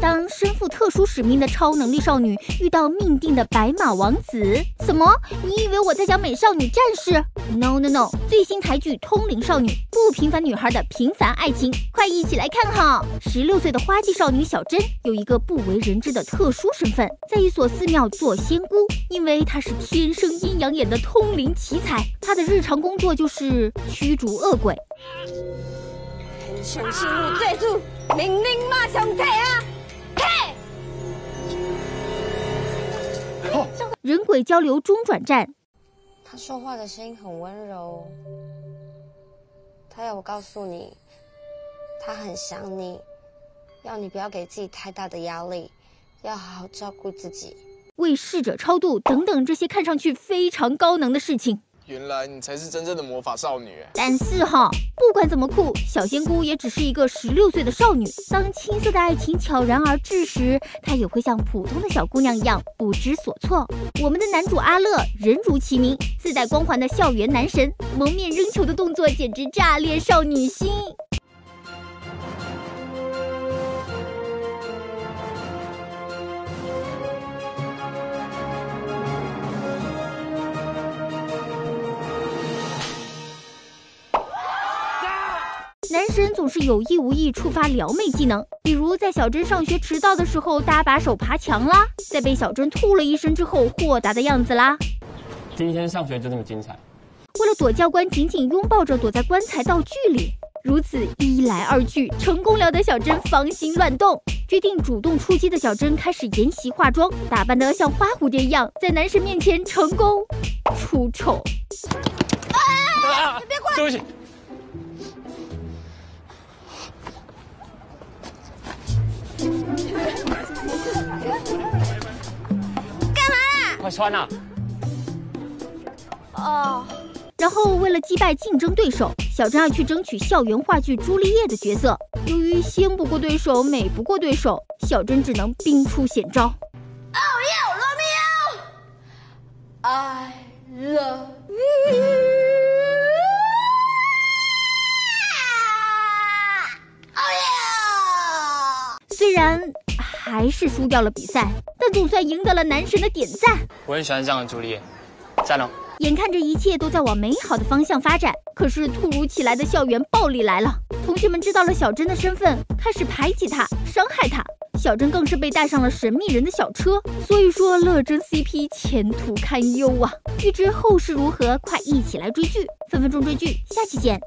当身负特殊使命的超能力少女遇到命定的白马王子，什么？你以为我在讲美少女战士？No No No！最新台剧《通灵少女》，不平凡女孩的平凡爱情，快一起来看哈！十六岁的花季少女小珍有一个不为人知的特殊身份，在一所寺庙做仙姑，因为她是天生阴阳眼的通灵奇才，她的日常工作就是驱逐恶鬼。天上星路最主，命令马上退啊！人鬼交流中转站，他说话的声音很温柔，他要我告诉你，他很想你，要你不要给自己太大的压力，要好好照顾自己，为逝者超度等等这些看上去非常高能的事情。原来你才是真正的魔法少女，但是哈，不管怎么酷，小仙姑也只是一个十六岁的少女。当青涩的爱情悄然而至时，她也会像普通的小姑娘一样不知所措。我们的男主阿乐，人如其名，自带光环的校园男神，蒙面扔球的动作简直炸裂少女心。男神总是有意无意触发撩妹技能，比如在小珍上学迟到的时候搭把手爬墙啦，在被小珍吐了一身之后豁达的样子啦。今天上学就这么精彩。为了躲教官，紧紧拥抱着躲在棺材道具里，如此一来二去，成功撩得小珍芳心乱动。决定主动出击的小珍开始研习化妆，打扮得像花蝴蝶一样，在男神面前成功出丑。啊！对不起。快穿呐！哦。然后为了击败竞争对手，小珍要去争取校园话剧朱丽叶的角色。由于先不过对手，美不过对手，小珍只能兵出险招。Oh yeah, Romeo, I love you. 虽然还是输掉了比赛。但总算赢得了男神的点赞。我很喜欢这样的朱丽叶，赞哦！眼看着一切都在往美好的方向发展，可是突如其来的校园暴力来了。同学们知道了小珍的身份，开始排挤她、伤害她。小珍更是被带上了神秘人的小车。所以说，乐珍 CP 前途堪忧啊！欲知后事如何，快一起来追剧，分分钟追剧，下期见。